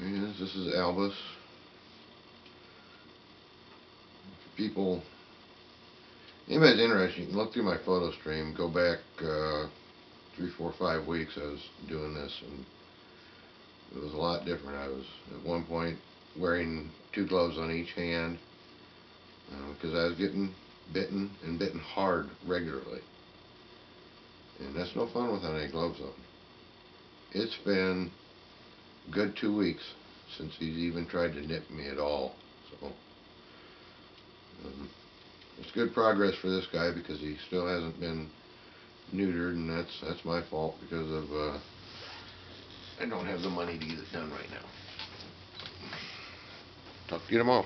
this is Albus. People, anybody's interested, you can look through my photo stream, go back, uh, three, four, five weeks I was doing this and it was a lot different. I was at one point wearing two gloves on each hand uh, because I was getting bitten and bitten hard regularly. And that's no fun without any gloves on. It's been good two weeks since he's even tried to nip me at all. So um, it's good progress for this guy because he still hasn't been neutered and that's that's my fault because of uh, I don't have the money to get it done right now. Talk to you tomorrow.